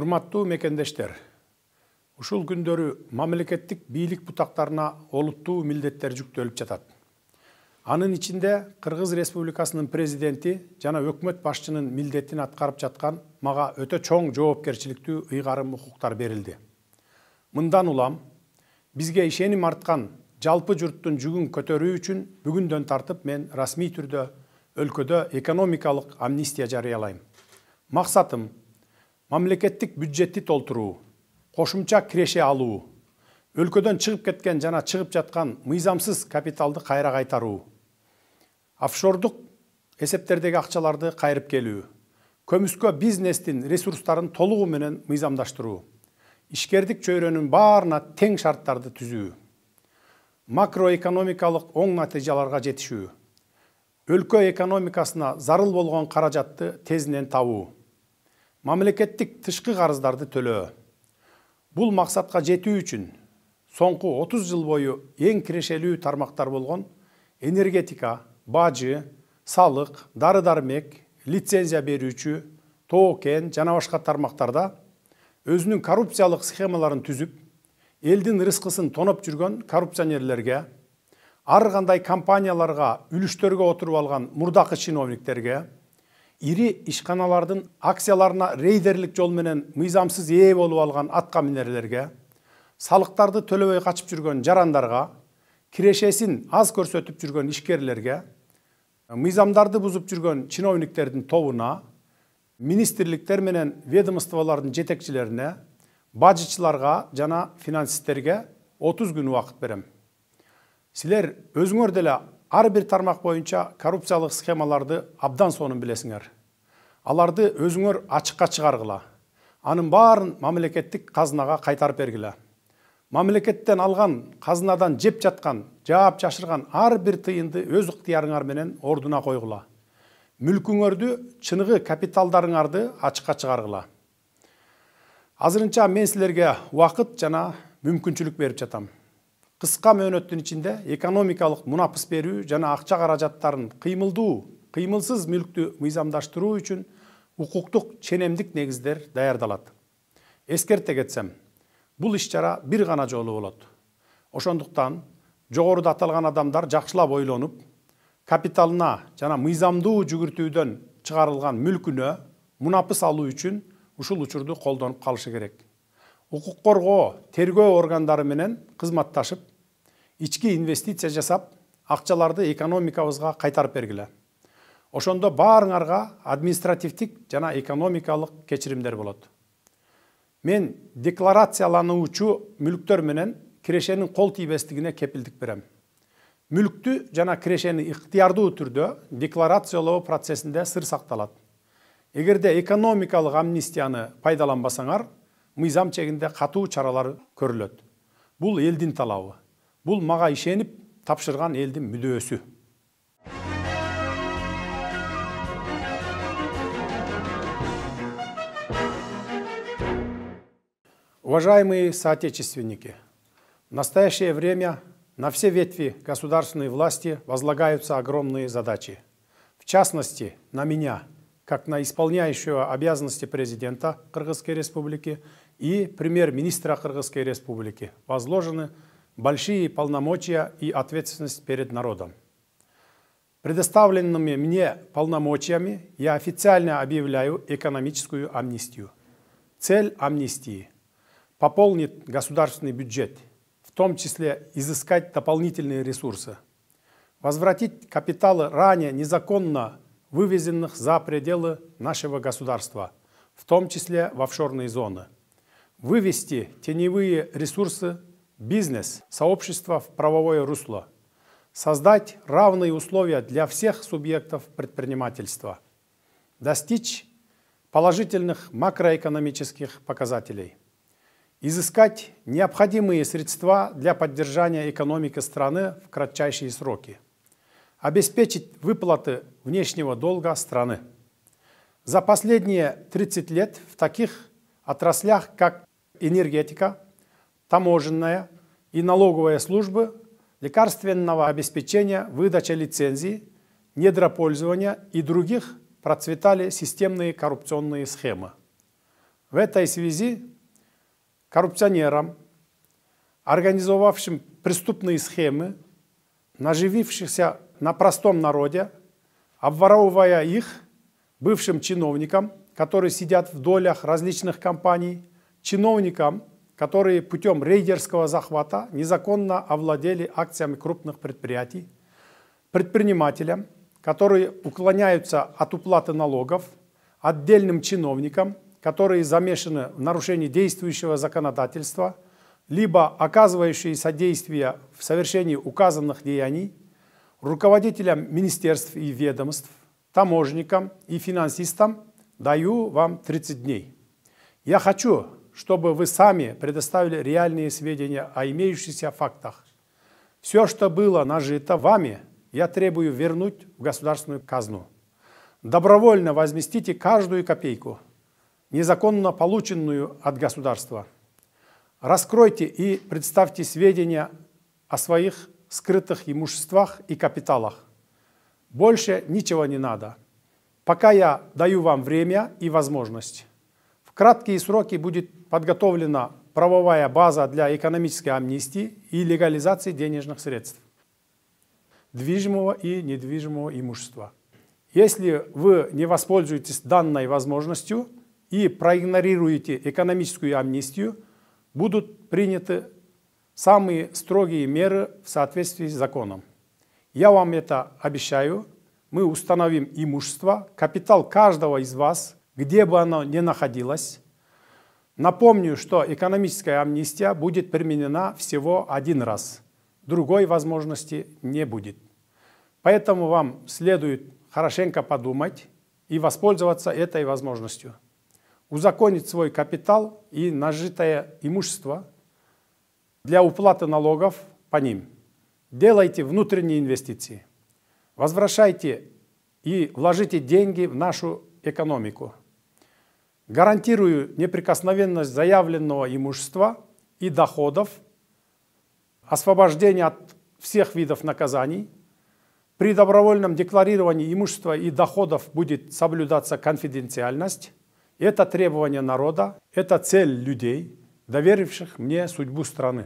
урматтуу мекендештер ушул күндөрү мамлекеттик бийлик бутактарына олуттуу милдеттер жүктөлүп жатат. Анын ичинде кыргыз республикасынын президенти жана өкмөт башчынын милдетин аткарып жаткан мага өтө чоң жоопкерчиликтүү ыйгарым укуктар берилди. Мындан улам бизге ишеним арткан жалпы журттун жүгүн көтөрүү үчүн бүгүндөн тартып мен расмий түрдө өлкөдө экономикалык амнистия жарыялайм. Максатым мамлекеттик бюджетти толтуруу кошумча киреше алуу өлкөдөн чыгып кеткен жана чыгып жаткан мыйзамсыз капиталды кайра кайтаруу офшордук эсептердеги акчаларды кайрып келүү көмүскө бизнестин ресурстарын толугу менен мыйзамдаштыруу ишкердик чөйрөнүн баарына тең шарттарды түзүү макроэкономикалык оң натыйжаларга жетишүү өлкө экономикасына зарыл болгон каражатты тезинен табуу. Мамлекеттик тышкы карыздарды төлөө. Бул максатка жетүү үчүн соңку отуз жыл бою эң кирешелүү тармактар болгон энергетика бажы салык дары дармек лицензия берүүчү тоо кен жана башка тармактарда өзүнүн коррупциялык схемаларын түзүп элдин рызкысын тоноп жүргөн коррупционерлерге ар кандай компанияларга үлүштөргө отуруп алган мурдакы чиновниктерге ири ишканалардын акцияларына рейдерлик жол менен мыйзамсыз ээ болуп алган атка минерлерге салыктарды төлөбөй качып жүргөн жарандарга кирешесин аз көрсөтүп жүргөн ишкерлерге мыйзамдарды бузуп жүргөн чиновниктердин тобуна министрликтер менен ведомстволордун жетекчилерине бажычыларга жана финансисттерге отуз күн убакыт берем. Силер өзүңөр деле ар бир тармак боюнча коррупциялык схемаларды абдан сонун билесиңер аларды өзүңөр ачыкка чыгаргыла анын баарын мамлекеттик казынага кайтарып бергиле мамлекеттен алган казынадан жеп жаткан жаап жашырган ар бир тыйынды өз ыктыярыңар менен ордуна койгула мүлкүңөрдү чыныгы капиталдарыңарды ачыкка чыгаргыла азырынча мен силерге убакыт жана мүмкүнчүлүк берип жатам кыска мөөнөттүн ичинде экономикалык мунапыс берүү жана акча каражаттарын кыймылдуу кыймылсыз мүлктү мыйзамдаштыруу үчүн укуктук ченемдик негиздер даярдалат эскерте кетсем бул иш чара бир гана жолу болот ошондуктан жогоруда аталган адамдар жакшылап ойлонуп капиталына жана мыйзамдуу жүгүртүүдөн чыгарылган мүлкүнө мунапыс алуу үчүн ушул учурду колдонуп калышы керек укук коргоо тергөө органдары менен кызматташып ички инвестиция жасап акчаларды экономикабызга кайтарып бергиле ошондо баарыңарга административдик жана экономикалык кечиримдер болот мен декларациялануучу мүлктөр менен кирешенин кол тийбестигине кепилдик берем мүлктү жана кирешени ыктыярдуу түрдө декларациялоо процессинде сыр сакталат эгерде экономикалык амнистияны пайдаланбасаңар мыйзам чегинде катуу чаралар көрүлөт бул элдин талабы бул мага ишенип тапшырган элдин мүдөөсү Уважаемые соотечественники, в настоящее время на все ветви государственной власти возлагаются огромные задачи. В частности, на меня, как на исполняющего обязанности президента Кыргызской Республики и премьер-министра Кыргызской Республики возложены большие полномочия и ответственность перед народом. Предоставленными мне полномочиями я официально объявляю экономическую амнистию. Цель амнистии – пополнить государственный бюджет, в том числе изыскать дополнительные ресурсы, возвратить капиталы ранее незаконно вывезенных за пределы нашего государства, в том числе в офшорные зоны, вывести теневые ресурсы бизнес, сообщество в правовое русло, создать равные условия для всех субъектов предпринимательства, достичь положительных макроэкономических показателей, изыскать необходимые средства для поддержания экономики страны в кратчайшие сроки, обеспечить выплаты внешнего долга страны. За последние 30 лет в таких отраслях, как энергетика, таможенная и налоговая службы, лекарственного обеспечения, выдача лицензий, недропользования и других процветали системные коррупционные схемы. В этой связи коррупционерам, организовавшим преступные схемы, наживившихся на простом народе, обворовывая их бывшим чиновникам, которые сидят в долях различных компаний, чиновникам, которые путем рейдерского захвата незаконно овладели акциями крупных предприятий, предпринимателям, которые уклоняются от уплаты налогов, отдельным чиновникам, которые замешаны в нарушении действующего законодательства, либо оказывающие содействие в совершении указанных деяний, руководителям министерств и ведомств, таможникам и финансистам даю вам 30 дней. Я хочу, чтобы вы сами предоставили реальные сведения о имеющихся фактах. Все, что было нажито вами, я требую вернуть в государственную казну. Добровольно возместите каждую копейку, незаконно полученную от государства. Раскройте и представьте сведения о своих скрытых имуществах и капиталах. Больше ничего не надо. Пока я даю вам время и возможность. В краткие сроки будет подготовлена правовая база для экономической амнистии и легализации денежных средств, движимого и недвижимого имущества. Если вы не воспользуетесь данной возможностью и проигнорируете экономическую амнистию, будут приняты самые строгие меры в соответствии с законом. Я вам это обещаю. Мы установим имущество, капитал каждого из вас, где бы оно ни находилось. Напомню, что экономическая амнистия будет применена всего один раз. Другой возможности не будет. Поэтому вам следует хорошенько подумать и воспользоваться этой возможностью. Узаконить свой капитал и нажитое имущество для уплаты налогов по ним. Делайте внутренние инвестиции. Возвращайте и вложите деньги в нашу экономику. Гарантирую неприкосновенность заявленного имущества и доходов, освобождение от всех видов наказаний – при добровольном декларировании имущества и доходов будет соблюдаться конфиденциальность. Это требование народа, это цель людей, доверивших мне судьбу страны.